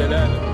Dead Island.